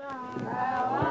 Sawa